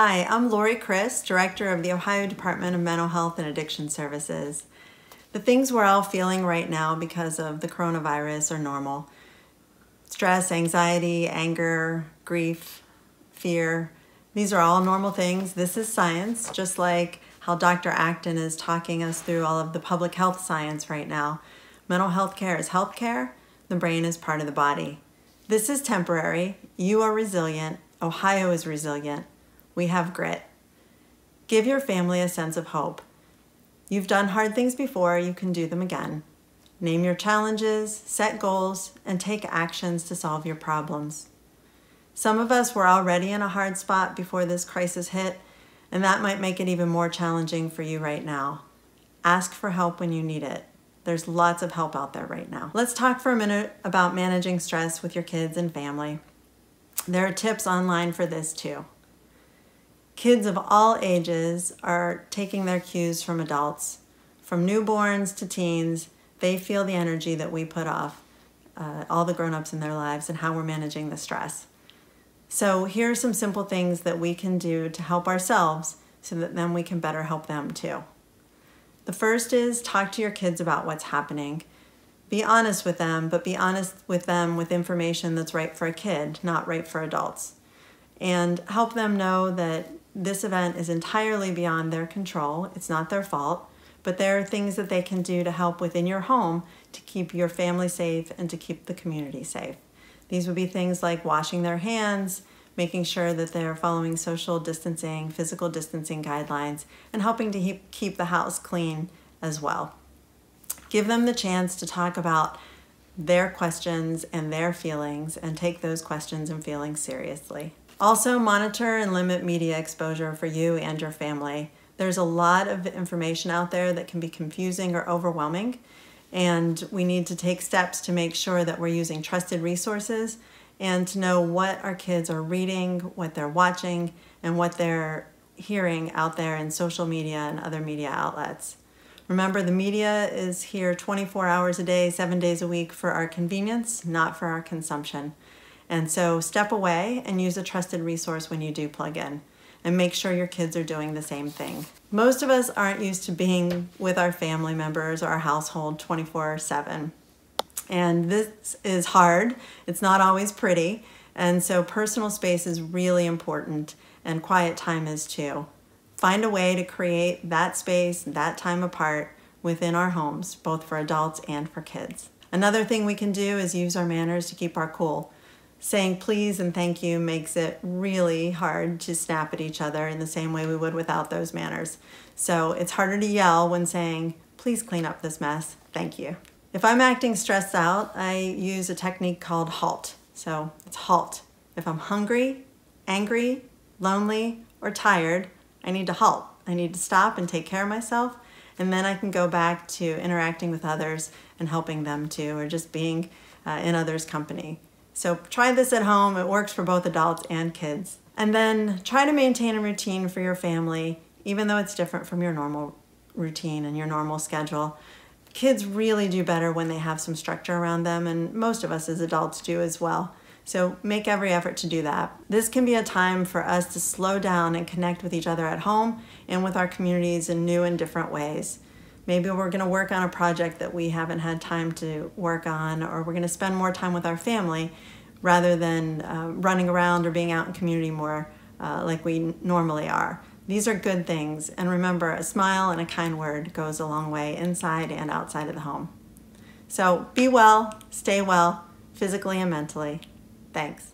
Hi, I'm Lori Criss, Director of the Ohio Department of Mental Health and Addiction Services. The things we're all feeling right now because of the coronavirus are normal. Stress, anxiety, anger, grief, fear, these are all normal things. This is science, just like how Dr. Acton is talking us through all of the public health science right now. Mental health care is health care. The brain is part of the body. This is temporary. You are resilient. Ohio is resilient. We have grit. Give your family a sense of hope. You've done hard things before, you can do them again. Name your challenges, set goals, and take actions to solve your problems. Some of us were already in a hard spot before this crisis hit, and that might make it even more challenging for you right now. Ask for help when you need it. There's lots of help out there right now. Let's talk for a minute about managing stress with your kids and family. There are tips online for this too. Kids of all ages are taking their cues from adults. From newborns to teens, they feel the energy that we put off, uh, all the grown ups in their lives, and how we're managing the stress. So, here are some simple things that we can do to help ourselves so that then we can better help them too. The first is talk to your kids about what's happening. Be honest with them, but be honest with them with information that's right for a kid, not right for adults. And help them know that this event is entirely beyond their control. It's not their fault, but there are things that they can do to help within your home to keep your family safe and to keep the community safe. These would be things like washing their hands, making sure that they're following social distancing, physical distancing guidelines, and helping to keep the house clean as well. Give them the chance to talk about their questions and their feelings and take those questions and feelings seriously. Also, monitor and limit media exposure for you and your family. There's a lot of information out there that can be confusing or overwhelming, and we need to take steps to make sure that we're using trusted resources and to know what our kids are reading, what they're watching, and what they're hearing out there in social media and other media outlets. Remember, the media is here 24 hours a day, seven days a week for our convenience, not for our consumption. And so step away and use a trusted resource when you do plug in and make sure your kids are doing the same thing. Most of us aren't used to being with our family members or our household 24 7. And this is hard, it's not always pretty. And so personal space is really important, and quiet time is too. Find a way to create that space, that time apart within our homes, both for adults and for kids. Another thing we can do is use our manners to keep our cool. Saying please and thank you makes it really hard to snap at each other in the same way we would without those manners. So it's harder to yell when saying, please clean up this mess, thank you. If I'm acting stressed out, I use a technique called HALT. So it's HALT. If I'm hungry, angry, lonely, or tired, I need to halt. I need to stop and take care of myself, and then I can go back to interacting with others and helping them too, or just being uh, in others' company. So try this at home. It works for both adults and kids. And then try to maintain a routine for your family, even though it's different from your normal routine and your normal schedule kids really do better when they have some structure around them, and most of us as adults do as well. So make every effort to do that. This can be a time for us to slow down and connect with each other at home and with our communities in new and different ways. Maybe we're going to work on a project that we haven't had time to work on, or we're going to spend more time with our family rather than uh, running around or being out in community more uh, like we normally are. These are good things, and remember, a smile and a kind word goes a long way inside and outside of the home. So be well, stay well, physically and mentally. Thanks.